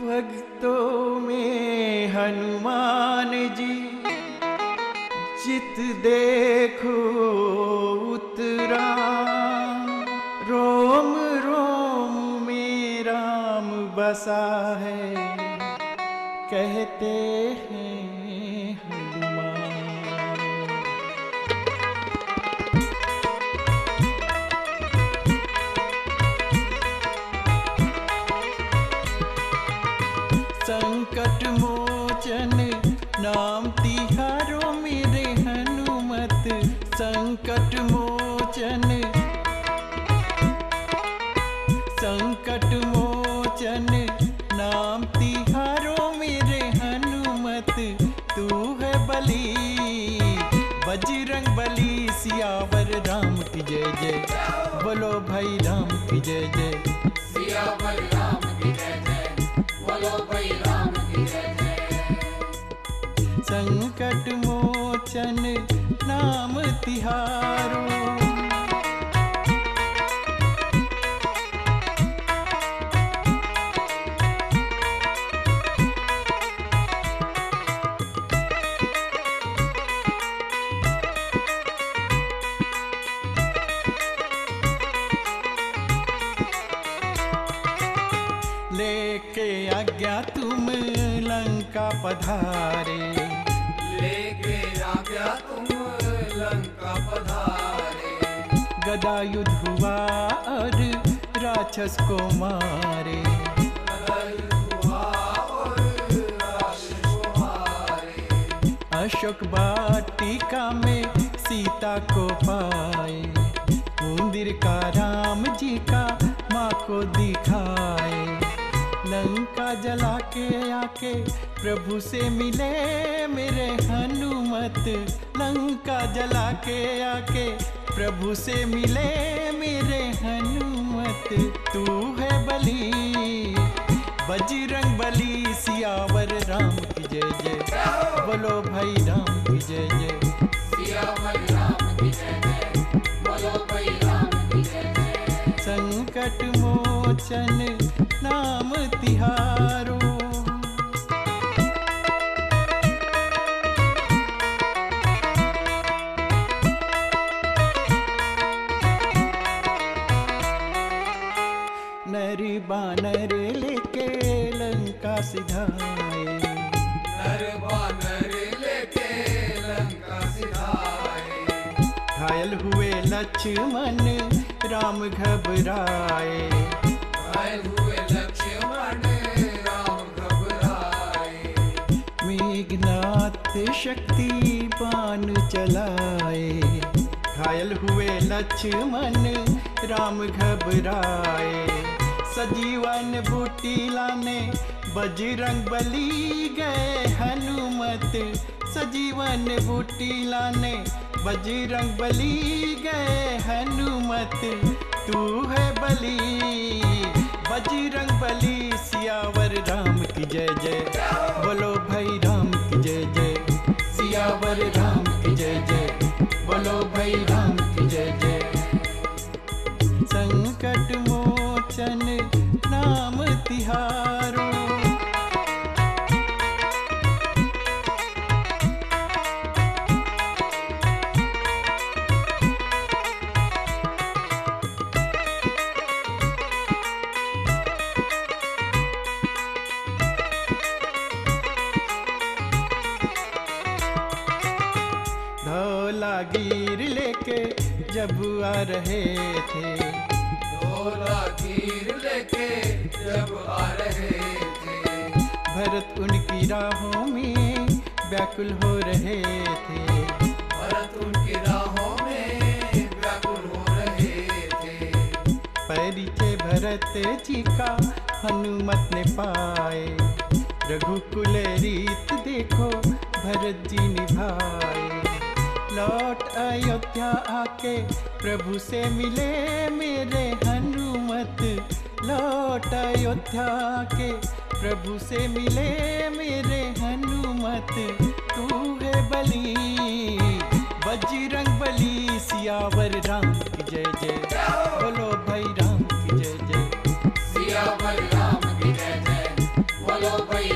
भक्तों में हनुमान जी, चित देखो उतरा रोम रोम में राम बसा है, कहते हैं संकट मोचन नाम तिहारो मेरे हनुमत, संकट मोचन। संकट मोचन नाम तिहारो मेरे हनुमत, तू है बली, बजरंग बली, सियावर राम की जय जय। बोलो भाई राम की जय जय। सियावर राम। संकट मोचन नाम तिहारो। आज्ञा तुम लंका पधारे। लेके आज्ञा तुम लंका पधारे। गदा युद्ध हुआ और राक्षस को मारे। अशोक वाटिका में सीता को पाए। मंदिर का राम जी का माँ को दिखाए। लंका जला के आके प्रभु से मिले मेरे हनुमत। लंका जला के आके प्रभु से मिले मेरे हनुमत। तू है बली बजरंग बली सियावर राम की जय जय। बोलो भाई राम की जय जय। सियावर राम की जय जय। बोलो भाई राम की जय जय। संकट मोचन नाम तिहारो। नरी बानर लेके लंका सिधाए। नर बानर लेके लंका सिधाए। घायल हुए लक्ष्मण राम घबराए। घायल हुए शक्ति पान चलाए। घायल हुए लक्ष्मण, राम घबराए। सजीवन बूटी लाने बजरंग बली गए हनुमत। सजीवन बूटी लाने बजरंग बली गए हनुमत। तू है बली, बजरंग नाम तिहारो गिर लेके जब आ रहे थे ढोला गिर लेके जब आ रहे थे। भरत उनकी राहों में व्याकुल हो रहे थे। भरत उनकी राहों में व्याकुल हो रहे थे। परिचय भरत जी का हनुमत ने पाए। रघुकुल रीत देखो भरत जी निभाए। लौट अयोध्या आके प्रभु से मिले मेरे मत लौट अयोध्या के प्रभु से मिले मेरे हनुमत। तू है बली, बजरंग बली, सियावर राम की जय जय। बोलो भाई राम की जय जय। सियावर राम की जय जय। बोलो भाई